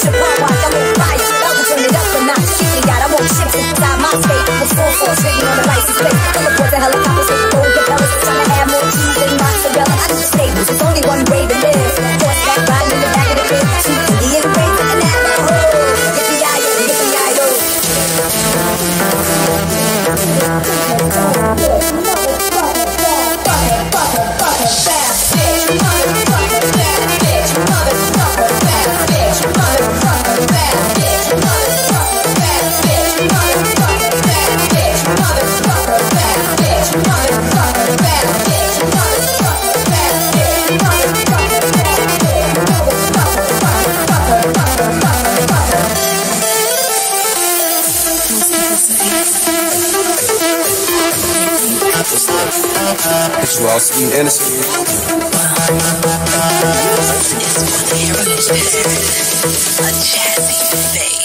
shit worldwide, I'm on fire. gonna turn it up a notch. Keep me out, I won't shift inside my state. With full force, waiting on the license plate. Teleport the helicopter, a jazzy face.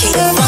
Keep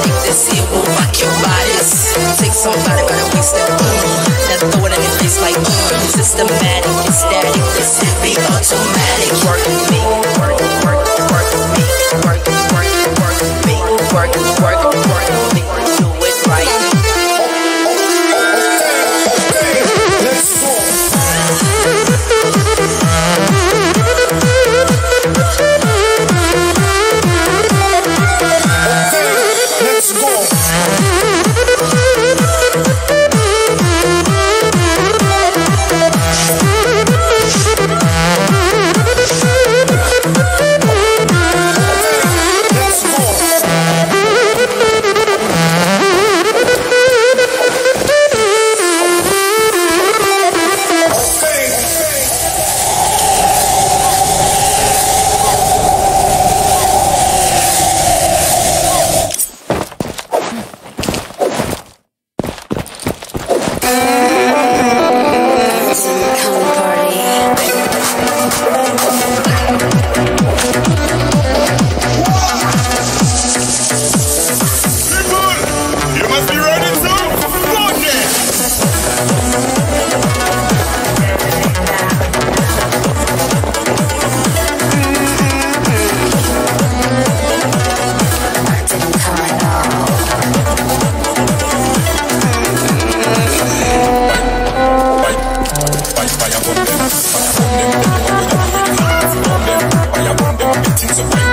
body, this hit will rock your bodies. Take somebody gotta waste them. boom, then throw it in your face like boom. Systematic, it's static, this hit automatic. Work me a bring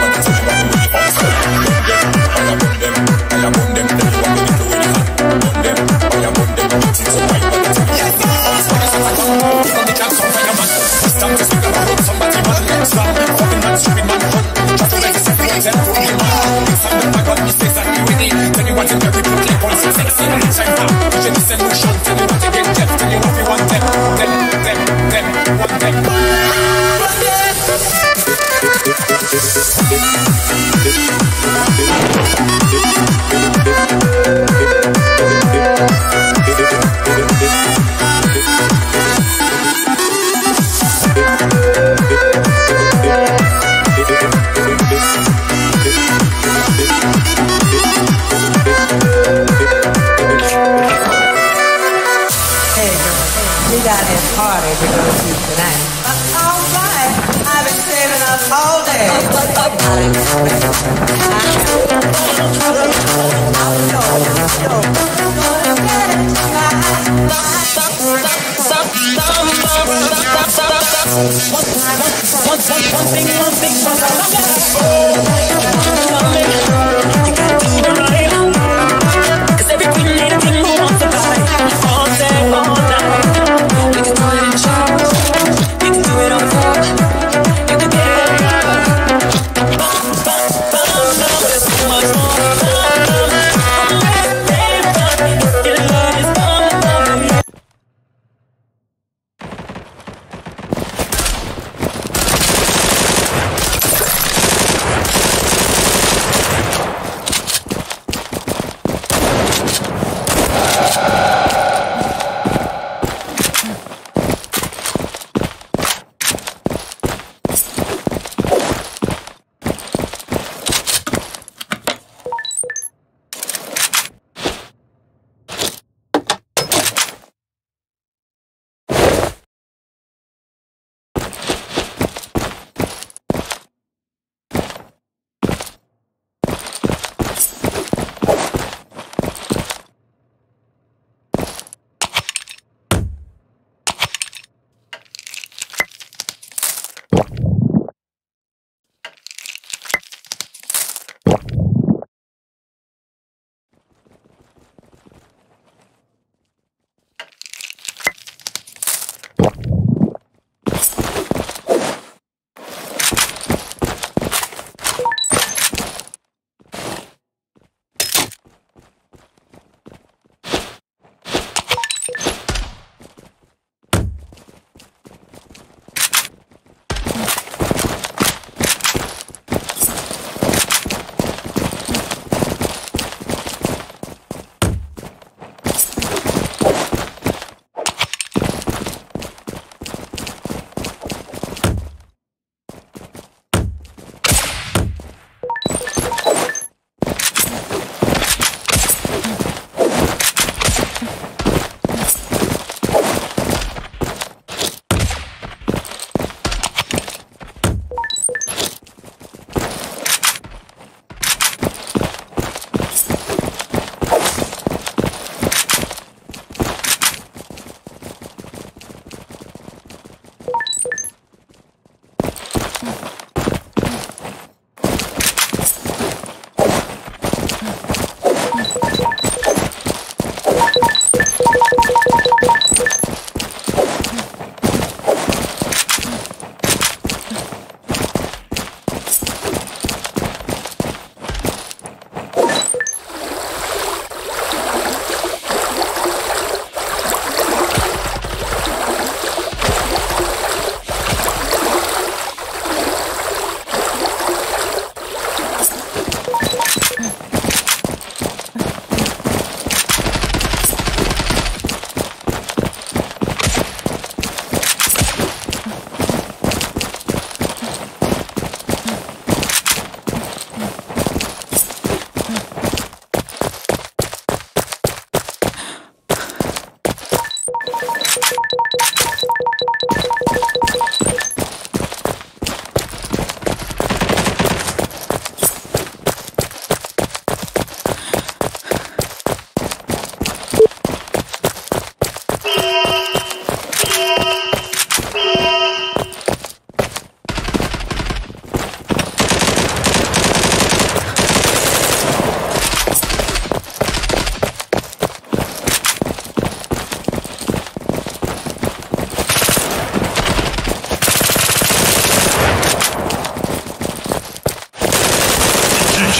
one, one, one, one thing, one thing, one thing. thing You got to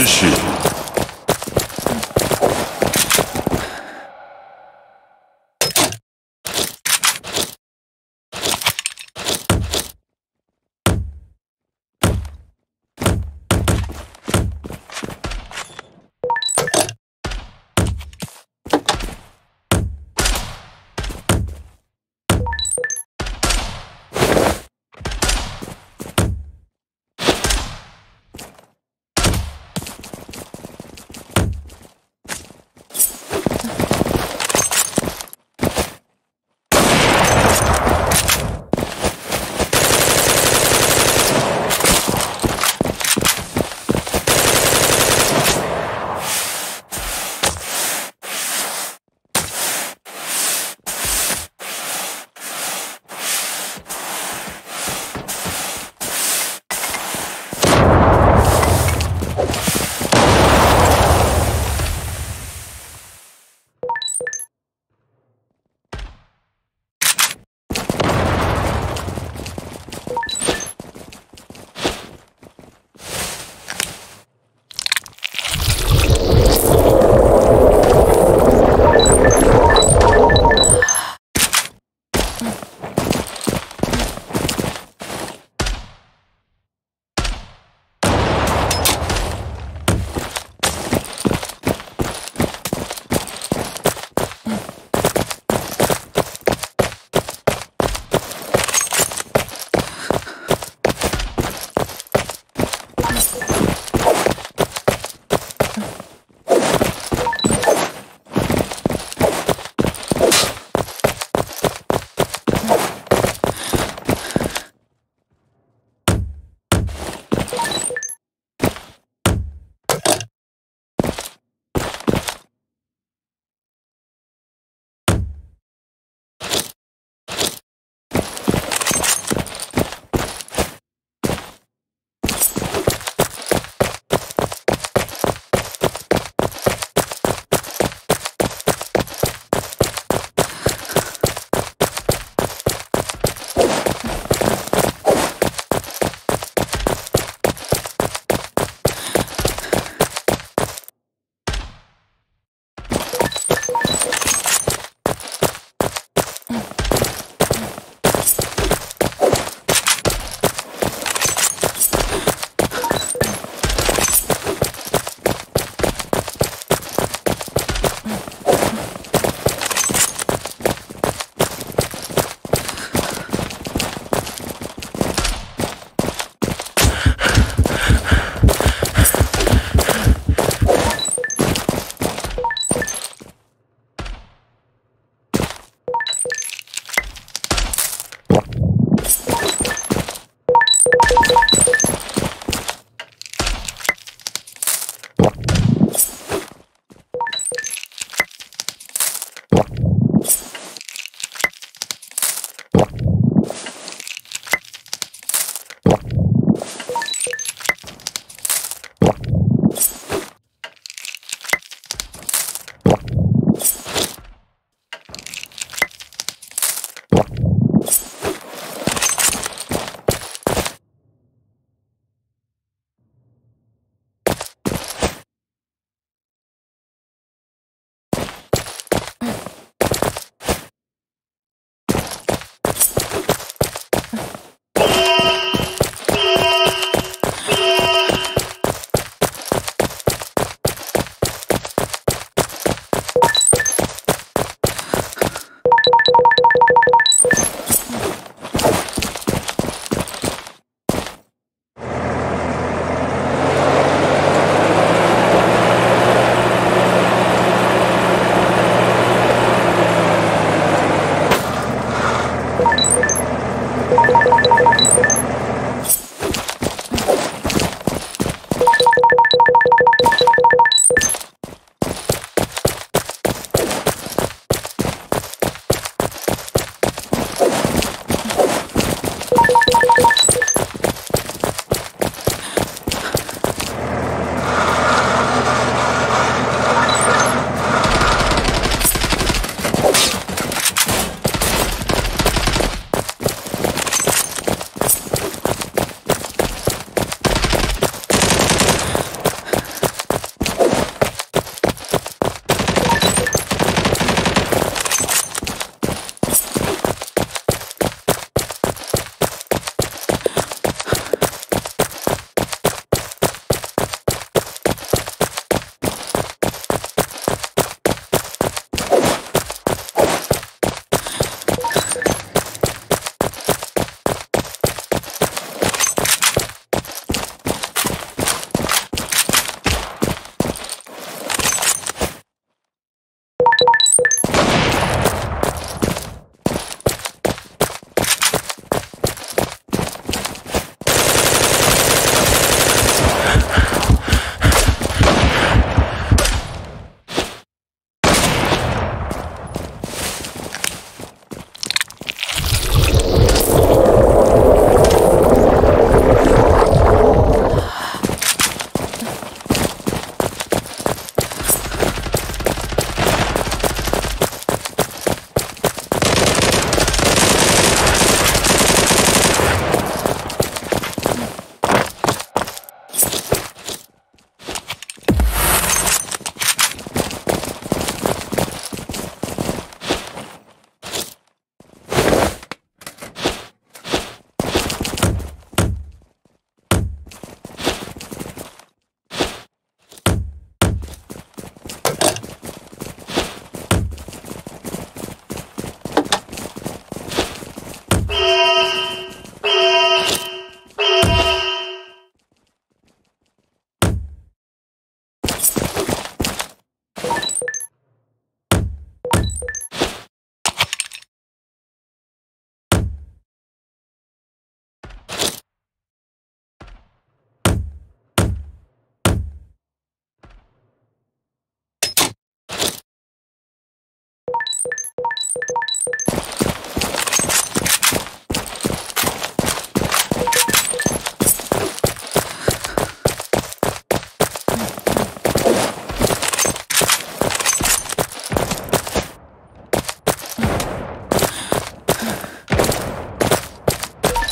existir.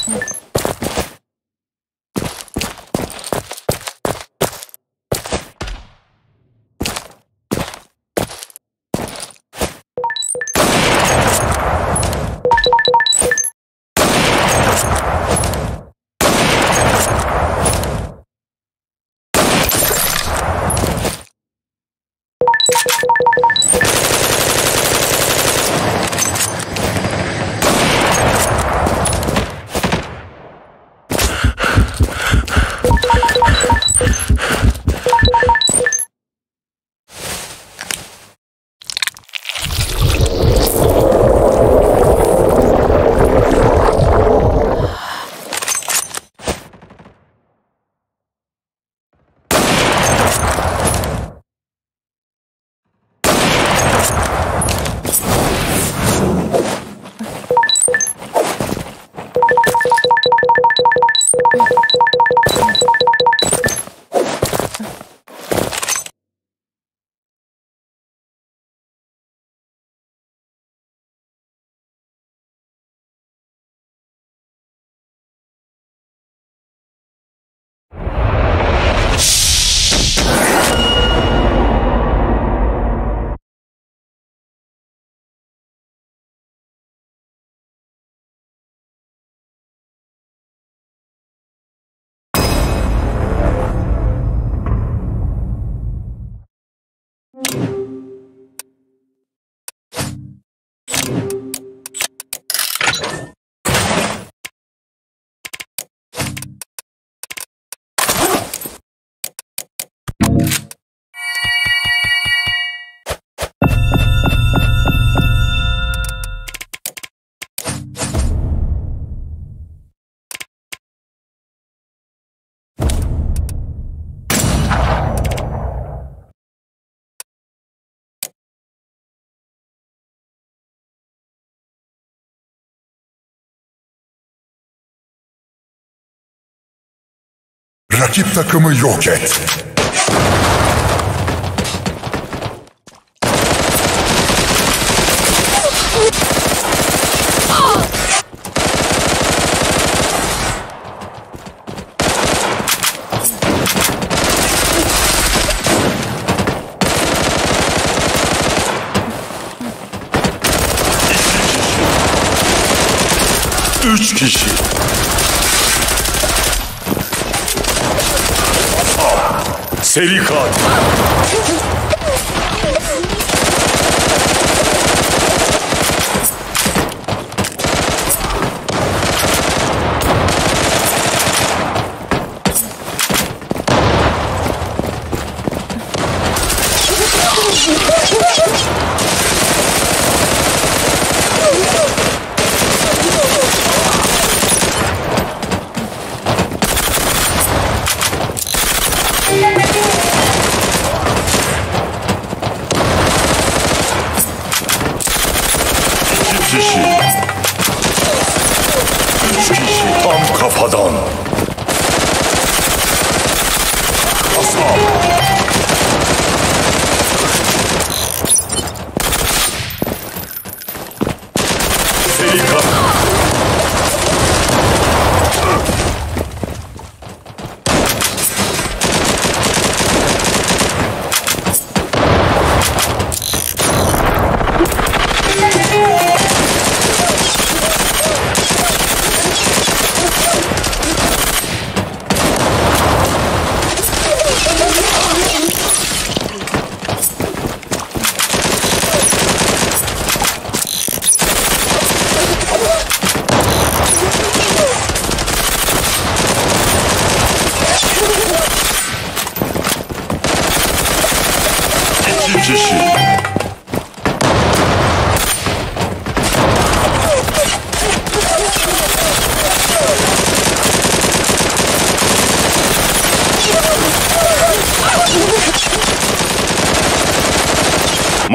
Okay. Rakip takımı yok et. Üç kişi. Seri katil.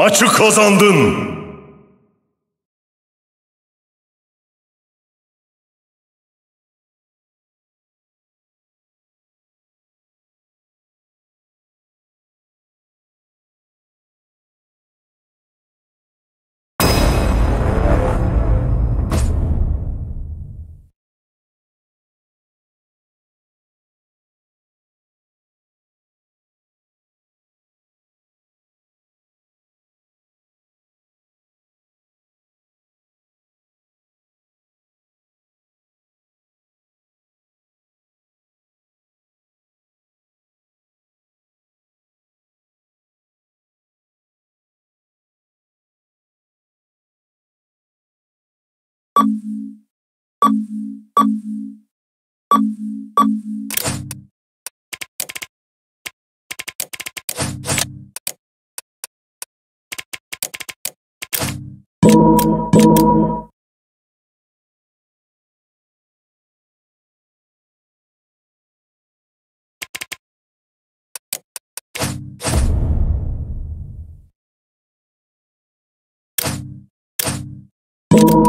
maçı kazandın.